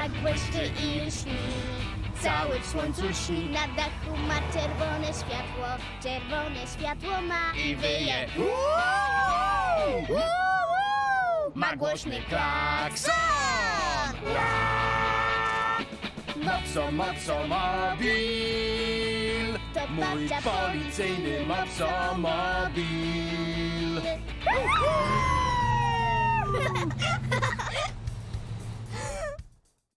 tak błyszczy i lśni. Cały w słońcu śni, na dachu ma czerwone światło, czerwone światło ma I wyje. Ma głośny klakson. Mopso, mopso, mobil. To Mój policyjny mopso, mobil.